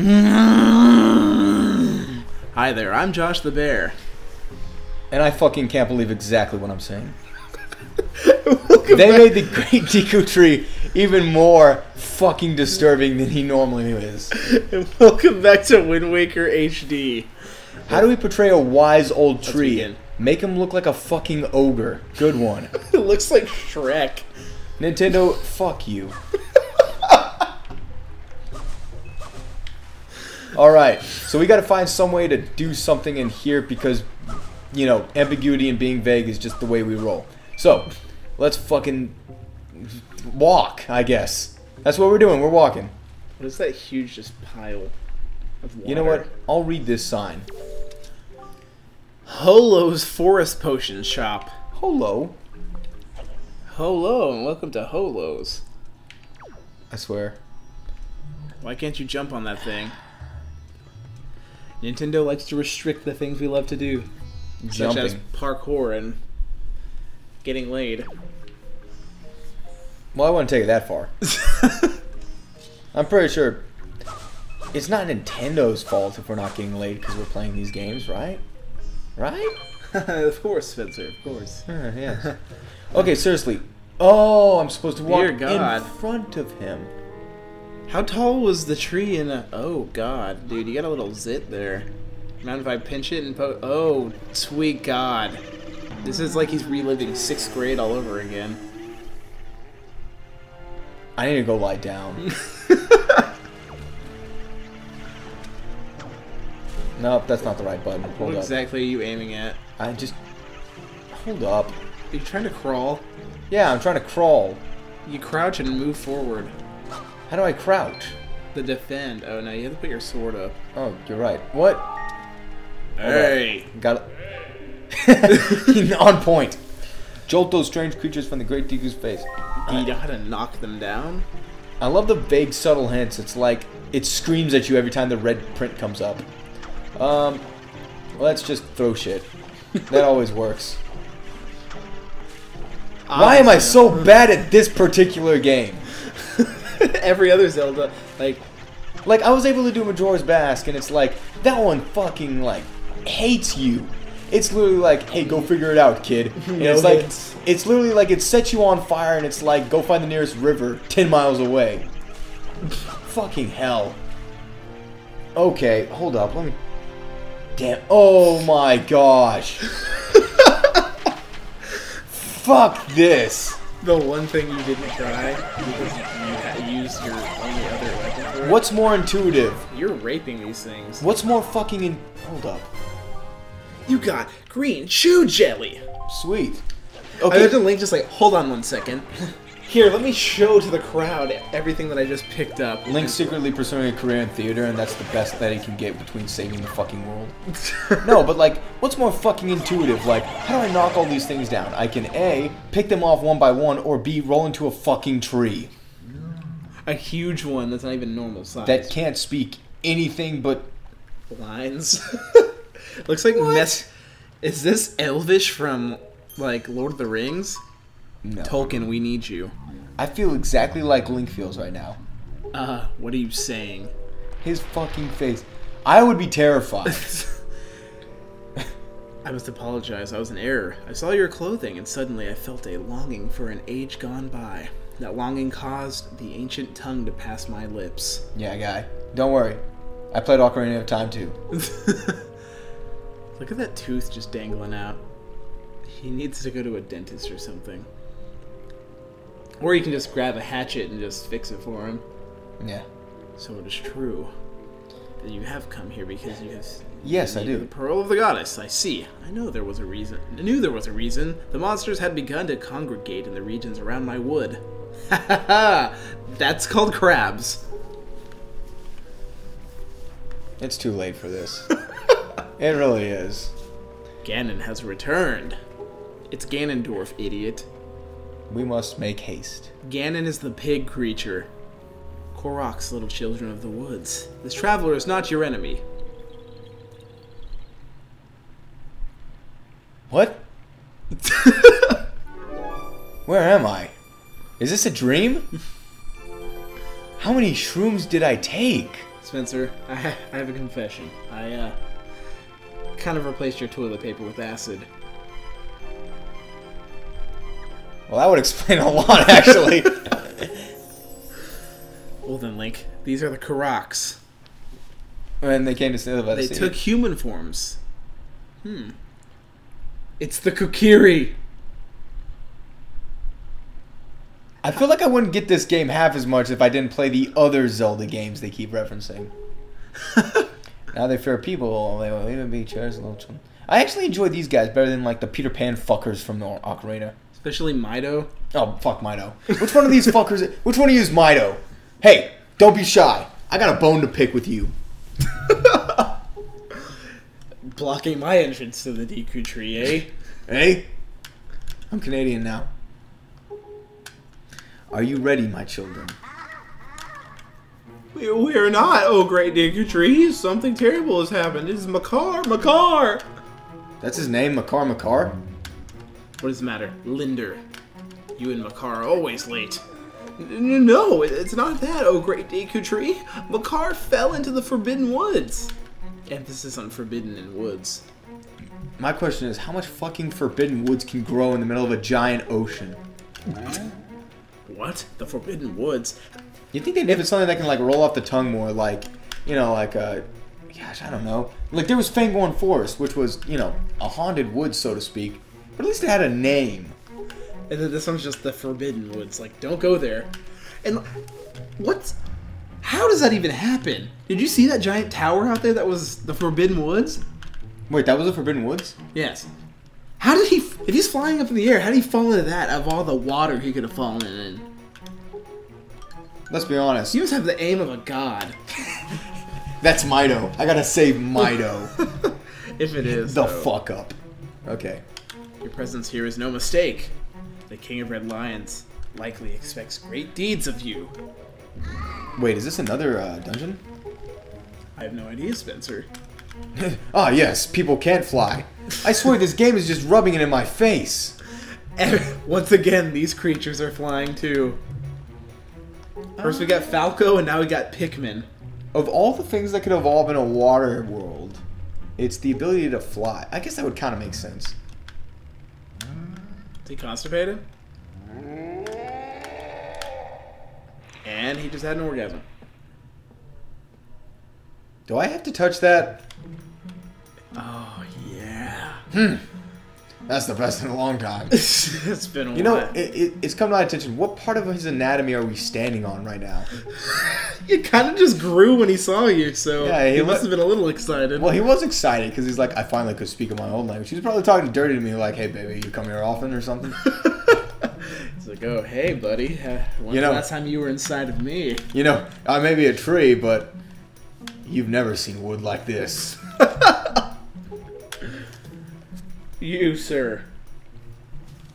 Hi there, I'm Josh the Bear. And I fucking can't believe exactly what I'm saying. they made the Great Deku Tree even more fucking disturbing than he normally is. And welcome back to Wind Waker HD. How do we portray a wise old tree? Make him look like a fucking ogre. Good one. It looks like Shrek. Nintendo, fuck you. Alright, so we gotta find some way to do something in here because, you know, ambiguity and being vague is just the way we roll. So, let's fucking walk, I guess. That's what we're doing, we're walking. What is that huge just pile of water? You know what? I'll read this sign. Holo's Forest Potion Shop. Hello. Hello and welcome to Holo's. I swear. Why can't you jump on that thing? Nintendo likes to restrict the things we love to do, such as parkour and getting laid. Well, I wouldn't take it that far. I'm pretty sure it's not Nintendo's fault if we're not getting laid because we're playing these games, right? Right? of course, Spencer. Of course. Uh, yeah. okay, seriously. Oh, I'm supposed to walk in front of him. How tall was the tree in a... Oh, God. Dude, you got a little zit there. Mind if I pinch it and po... Oh, sweet God. This is like he's reliving sixth grade all over again. I need to go lie down. nope, that's not the right button. What Hold up. exactly are you aiming at? I just hold up. Are you trying to crawl? Yeah, I'm trying to crawl. You crouch and move forward. How do I crouch? The defend. Oh, no, you have to put your sword up. Oh, you're right. What? Hey! Got it. On point. Jolt those strange creatures from the great Deku's face. Do you know how to knock them down? I love the vague, subtle hints. It's like it screams at you every time the red print comes up. Um, let's just throw shit. That always works. Why am I so bad at this particular game? Every other Zelda, like, Like I was able to do Majora's Mask, and it's like that one fucking like hates you. It's literally like, hey, go figure it out, kid. And No it's like, hits. it's literally like it sets you on fire, and it's like, go find the nearest river ten miles away. fucking hell. Okay, hold up, let me. Damn. Oh my gosh. Fuck this. The one thing you didn't try because you used your only other weapon for it. What's more intuitive? You're raping these things. What's more fucking in? Hold up. You got green chew jelly. Sweet. Okay. I Okay. imagine Link just like, hold on one second. Here, let me show to the crowd everything that I just picked up. Link's secretly pursuing a career in theater, and that's the best that he can get between saving the fucking world. no, but like, what's more fucking intuitive? Like, how do I knock all these things down? I can A, pick them off one by one, or B, roll into a fucking tree a huge one that's not even normal size. that can't speak anything but. lines. Looks like mess. Is this Elvish from like Lord of the Rings? No. Tolkien, we need you. I feel exactly like Link feels right now. Uh, what are you saying? His fucking face. I would be terrified. I must apologize. I was in error. I saw your clothing, and suddenly I felt a longing for an age gone by. That longing caused the ancient tongue to pass my lips. yeah, guy. Don't worry. I played Ocarina of Time too. Look at that tooth just dangling out. He needs to go to a dentist or something. Or you can just grab a hatchet and just fix it for him. Yeah. So it is true that you have come here because you have. Yes, I do. The pearl of the goddess. I see. I know there was a reason. I knew there was a reason. The monsters had begun to congregate in the regions around my wood. Ha ha ha! That's called crabs. It's too late for this. it really is. Ganon has returned. It's Ganondorf, idiot. We must make haste. Ganon is the pig creature. Korok's little children of the woods. This traveler is not your enemy. What? Where am I? Is this a dream? How many shrooms did I take? Spencer, I, ha- I have a confession. I uh, kind of replaced your toilet paper with acid. Well, that would explain a lot, actually. Well then, Link, these are the Koroks. and they came to steal the They sea. took human forms. Hmm. It's the Kokiri. I feel like I wouldn't get this game half as much if I didn't play the other Zelda games they keep referencing. now they fear people. They will even be chairs and little children. I actually enjoy these guys better than like the Peter Pan fuckers from the Ocarina. Especially Mido. Oh fuck Mido. Which one of these fuckers? Which one of you is Mido? Hey, don't be shy. I got a bone to pick with you. Blocking my entrance to the Deku tree, eh? Hey, I'm Canadian now. Are you ready, my children? We, we are not, oh great Deku tree. Something terrible has happened. It's Makar, Makar! That's his name, Makar Makar. What does it matter? Linder. You and Makar are always late. N- No, it's not that, oh great Deku tree. Makar fell into the Forbidden Woods. Emphasis on forbidden and woods. My question is, how much fucking forbidden woods can grow in the middle of a giant ocean? What? The Forbidden Woods? You think they'd give it something that can like roll off the tongue more, like, you know, like uh, gosh, I don't know. Like there was Fangorn Forest, which was, you know, a haunted woods, so to speak, but at least it had a name. And then this one's just the Forbidden Woods. Like, don't go there. And what's. How does that even happen? Did you see that giant tower out there that was the Forbidden Woods? Wait, that was the Forbidden Woods? Yes. How did he. If he's flying up in the air, how did he fall into that of all the water he could have fallen in? Let's be honest. He must have the aim of a god. That's Mido. I gotta save Mido. If it is. the though. fuck up. Okay. Your presence here is no mistake. The King of Red Lions likely expects great deeds of you. Wait, is this another uh, dungeon? I have no idea, Spencer. Ah, yes, people can't fly. I swear this game is just rubbing it in my face. And once again, these creatures are flying too. First we got Falco, and now we got Pikmin. Of all the things that could evolve in a water world, it's the ability to fly. I guess that would kind of make sense. Is he constipated? And he just had an orgasm. Do I have to touch that? Oh yeah. Hmm. That's the best in a long time. it's been a You know, it, it, it's come to my attention. What part of his anatomy are we standing on right now? It kind of just grew when he saw you, so Yeah, he, he must have been a little excited. Well, he was excited because he's like, I finally could speak in my own language. He was probably talking dirty to me, like, "Hey, baby, you come here often or something." He's like, oh, hey, buddy. Uh, when's You know- the last time you were inside of me? you know, I may be a tree, but you've never seen wood like this. You, sir.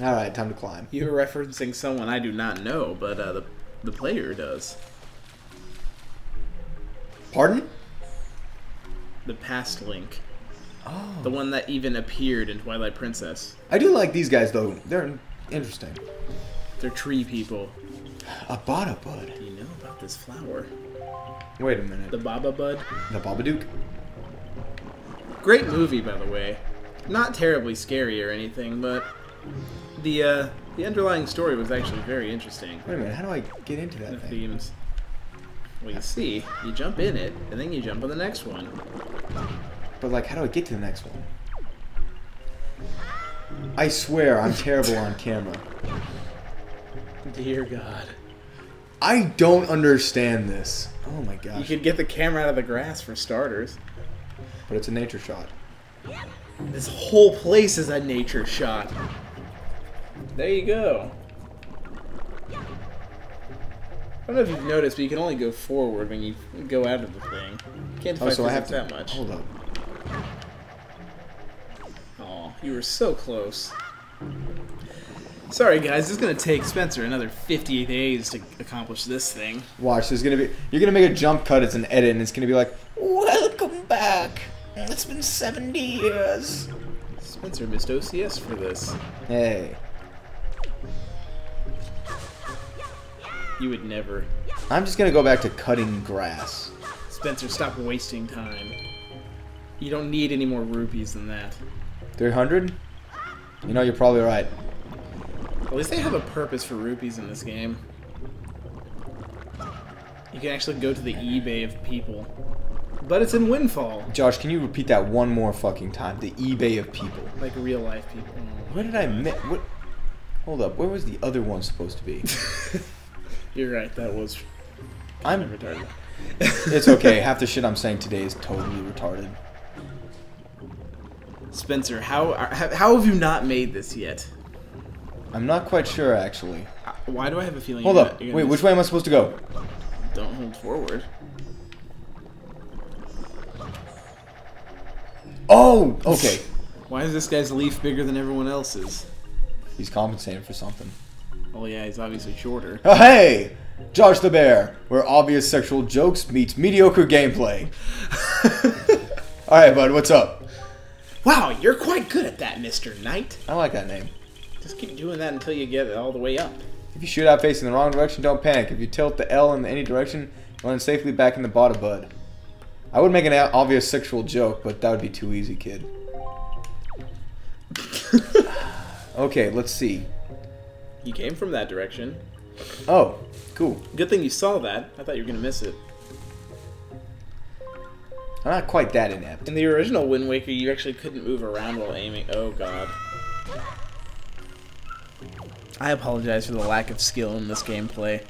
All right, time to climb. You're referencing someone I do not know, but uh, the, the player does. Pardon? The past Link. Oh. The one that even appeared in Twilight Princess. I do like these guys though. They're interesting. They're tree people. A bada bud. Do you know about this flower? Wait a minute. The Baba Bud? The Baba Babadook? Great movie, by the way. Not terribly scary or anything, but the uh, the underlying story was actually very interesting. Wait a minute. How do I get into The that thing? themes. Well, you see, you jump in it, and then you jump on the next one. But like, how do I get to the next one? I swear, I'm terrible on camera. Dear God. I don't understand this. Oh my god. You could get the camera out of the grass for starters. But it's a nature shot. This whole place is a nature shot. There you go. I don't know if you've noticed, but you can only go forward when you go out of the thing. You can't Oh, fight so I have physics to. that much. Hold up. Aw, you were so close. Sorry, guys. It's gonna take Spencer another 50 days to accomplish this thing. Watch. There's gonna be. You're gonna make a jump cut. It's an edit, and it's gonna be like, "Welcome back. It's been 70 years." Spencer missed OCS for this. Hey. You would never. I'm just gonna go back to cutting grass. Spencer, stop wasting time. You don't need any more rupees than that. 300? You know, you're probably right. At least they have a purpose for rupees in this game. You can actually go to the eBay of people. But it's in Windfall, Josh, can you repeat that one more fucking time? The eBay of people. like real life people. Where did I miss? What? Hold up. Where was the other one supposed to be? You're right, that was I'm. retarded. It's okay. Half the shit I'm saying today is totally retarded. Spencer, how, how how have you not made this yet? I'm not quite sure actually. Uh, Why do I have a feeling? Hold you're up. Wait, which way am I supposed to go? Don't hold forward. Oh, okay. Why is this guy's leaf bigger than everyone else's? He's compensating for something. Oh yeah, he's obviously shorter. Oh, hey! Josh the Bear, where obvious sexual jokes meets mediocre gameplay. Alright, bud, what's up? Wow, you're quite good at that, Mr. Knight. I like that name. Just keep doing that until you get it all the way up. If you shoot out facing the wrong direction, don't panic. If you tilt the L in any direction, you'll land safely back in the bottom, bud. I would make an obvious sexual joke, but that would be too easy, kid. okay, let's see. You came from that direction. Oh, cool. Good thing you saw that. I thought you were gonna miss it. I'm not quite that inept. In the original Wind Waker, you actually couldn't move around while aiming. Oh god. I apologize for the lack of skill in this gameplay.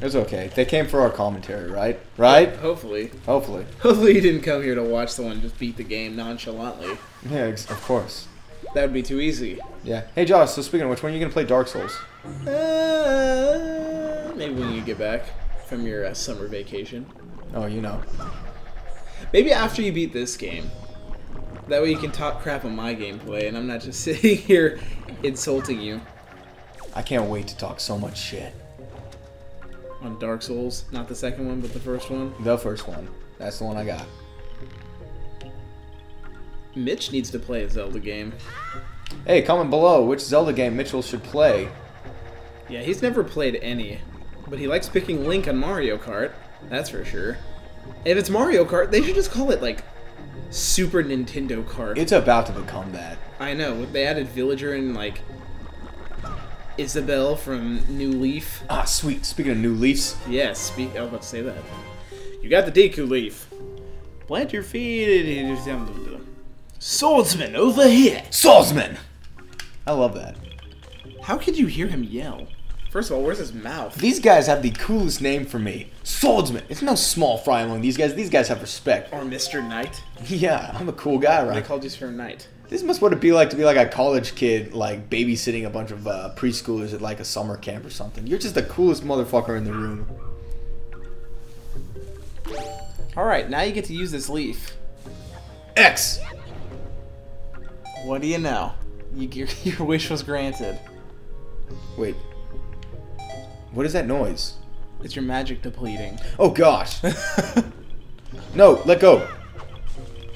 It's okay. They came for our commentary, right? Right? Hopefully. Hopefully. Hopefully you didn't come here to watch someone just beat the game nonchalantly. Yeah, of course. That would be too easy. Yeah. Hey, Josh, so speaking of which, when are you going to play Dark Souls? Uh, maybe when you get back from your uh, summer vacation. Oh, you know. Maybe after you beat this game. That way you can talk crap on my gameplay and I'm not just sitting here insulting you I can't wait to talk so much shit. On Dark Souls. Not the second one, but the first one. The first one. That's the one I got. Mitch needs to play a Zelda game. Hey, comment below which Zelda game Mitchell should play. Yeah, he's never played any, but he likes picking Link on Mario Kart. That's for sure. If it's Mario Kart, they should just call it like Super Nintendo Kart. It's about to become that. I know. They added Villager and like Isabelle from New Leaf. Ah, sweet. Speaking of new Leafs. Yes, speak. I was about to say that. You got the Deku Leaf. Plant your feet. Swordsman over here. Swordsman! I love that. How could you hear him yell? First of all, where's his mouth? These guys have the coolest name for me. Swordsman. It's no small fry among these guys. These guys have respect. Or Mr. Knight. Yeah, I'm a cool guy, right? They called you Sir Knight. This must what it be like to be like a college kid, like babysitting a bunch of uh, preschoolers at like a summer camp or something. You're just the coolest motherfucker in the room. All right, now you get to use this leaf. X. What do you know? You, your, your wish was granted. Wait. What is that noise? It's your magic depleting. Oh gosh. no, let go.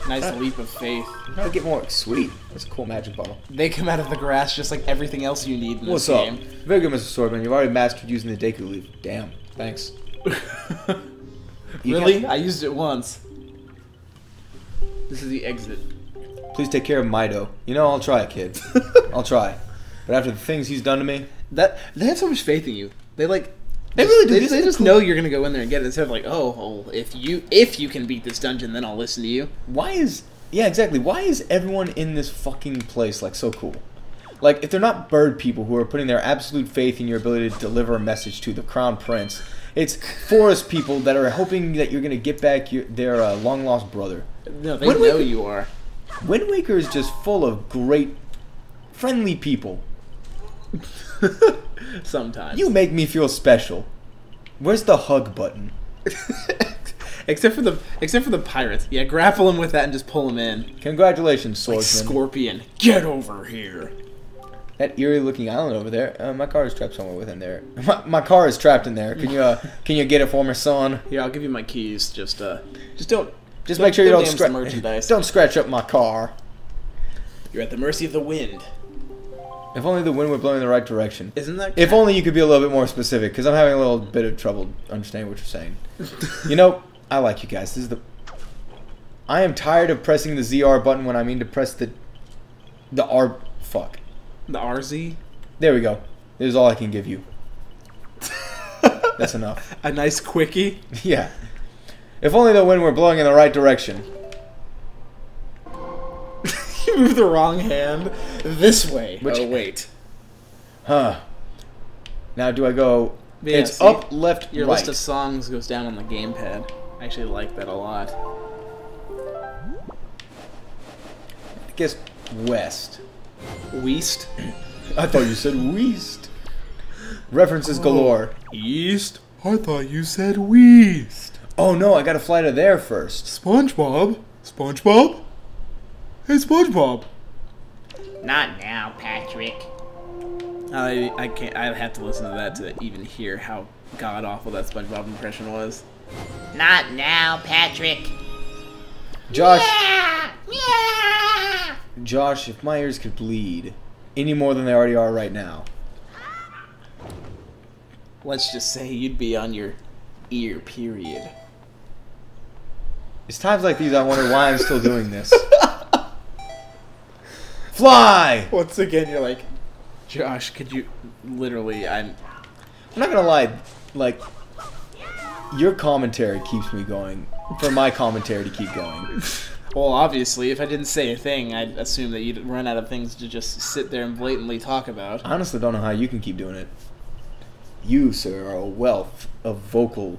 Nice leap of faith. Gotta get more sweet. That's a cool magic bottle. They come out of the grass just like everything else you need in this What's up? game. Very good, Mr. Swordman. You've already mastered using the Deku leaf. Damn. Thanks. Really? I used it once. This is the exit. Please take care of Mido. You know, I'll try, kid. I'll try. But after the things he's done to me, That they have so much faith in you. They like They really do. They, This they just know you're gonna go in there and get it instead of like, oh, well, if you if you can beat this dungeon, then I'll listen to you. why is yeah exactly why is everyone in this fucking place like so cool like if they're not bird people who are putting their absolute faith in your ability to deliver a message to the crown prince it's forest people that are hoping that you're going to get back your, their uh, long lost brother No, they When know we- you are. wind waker is just full of great friendly people Sometimes. you make me feel special where's the hug button except for the except for the pirates. Yeah, grapple him with that and just pull him in. congratulations swordsman. Like Scorpion, get over here. that eerie looking island over there uh, my car is trapped somewhere within there my, my car is trapped in there can you uh, can you get it for me son Yeah, I'll give you my keys. Just uh, just don't. Just make sure you don't the scratch. merchandise. Don't scratch up my car. You're at the mercy of the wind. If only the wind would blow in the right direction. Isn't that? If only you could be a little bit more specific, because I'm having a little bit of trouble understanding what you're saying. You know, I like you guys. This is the. I am tired of pressing the ZR button when I mean to press the. The R. Fuck. The RZ. There we go. This is all I can give you. That's enough. A nice quickie. Yeah. If only the wind were blowing in the right direction. You move the wrong hand this way. Which- oh wait. Huh. Now do I go? Yeah, it's see, up, left, Your right. list of songs goes down on the gamepad. I actually like that a lot. I guess west. West. I thought you said west. References galore. Oh, East? I thought you said West. Oh no, I gotta fly to there first. SpongeBob? SpongeBob? Hey, SpongeBob. Not now, Patrick. I I can't. I have to listen to that to even hear how god awful that SpongeBob impression was. Not now, Patrick. Josh, Yeah! Yeah! Josh, if my ears could bleed any more than they already are right now, Let's just say you'd be on your ear. Period. it's times like these I wonder why I'm still doing this. Fly! Once again, you're like, Josh, could you literally? I'm. I'm not gonna lie, like your commentary keeps me going. For my commentary to keep going. Well, obviously, if I didn't say a thing, I'd assume that you'd run out of things to just sit there and blatantly talk about. I honestly don't know how you can keep doing it. You, sir, are a wealth of vocal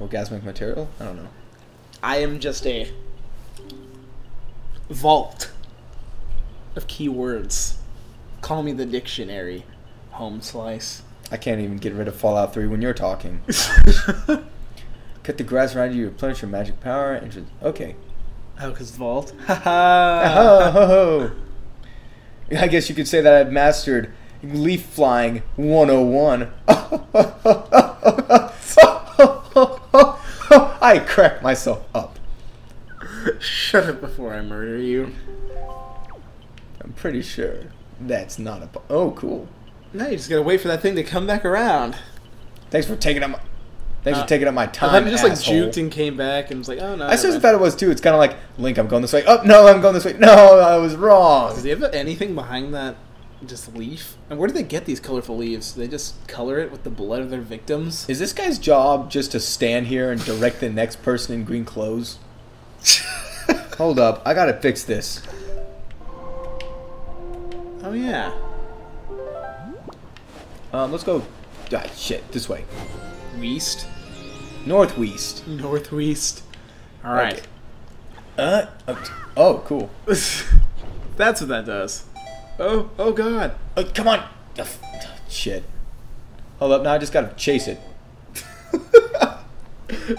orgasmic material. I don't know. I am just a vault of keywords. Call me the dictionary. Home slice. I can't even get rid of Fallout 3 when you're talking. Cut the grass around you replenish your magic power. Entrance. Okay. Oh, cause vault. Oh, ho, ho. I guess you could say that I've mastered leaf flying 101. I cracked myself up. Shut up before I murder you. Pretty sure that's not a. Oh, cool. Now you just gotta wait for that thing to come back around. Thanks for taking up. My, thanks Uh, for taking up my I time. thought it just like asshole. juked and came back and was like, oh no. I never thought it was too. It's kind of like Link. I'm going this way. Oh no, I'm going this way. No, I was wrong. Does he have anything behind that just leaf? And where do they get these colorful leaves? Do they just color it with the blood of their victims? Is this guy's job just to stand here and direct the next person in green clothes? Hold up, I gotta fix this. Oh yeah. Um, let's go. Ah, shit, this way. West. Northwest. Northwest. Alright. Uh, oh, oh, cool. That's what that does. Oh, oh god. Oh, come on. F- Shit. Hold up, now I just gotta chase it.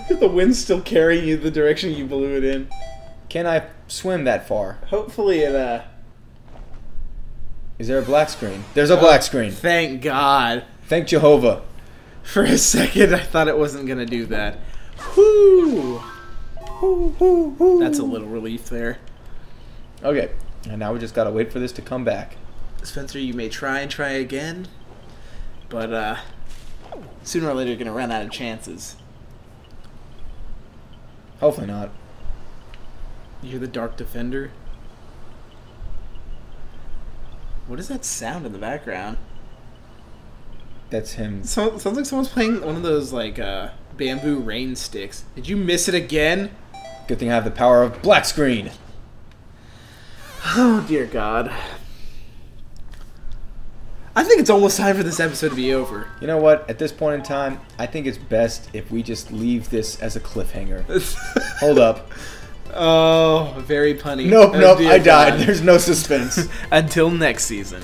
the wind's still carrying you the direction you blew it in. Can I swim that far? Hopefully it, uh... Is there a black screen? There's a black screen. Thank God. Thank Jehovah. For a second, I thought it wasn't gonna do that. Whoo! That's a little relief there. Okay, and now we just gotta wait for this to come back. Spencer, you may try and try again, but, uh... Sooner or later, you're gonna run out of chances. Hopefully not. You're the Dark Defender? What is that sound in the background? That's him. So, sounds like someone's playing one of those like uh, bamboo rain sticks. Did you miss it again? Good thing I have the power of black screen. Oh dear God. I think it's almost time for this episode to be over. You know what? At this point in time, I think it's best if we just leave this as a cliffhanger. Hold up. Oh, very punny. Nope, Oh, nope, I died. There's no suspense. Until next season.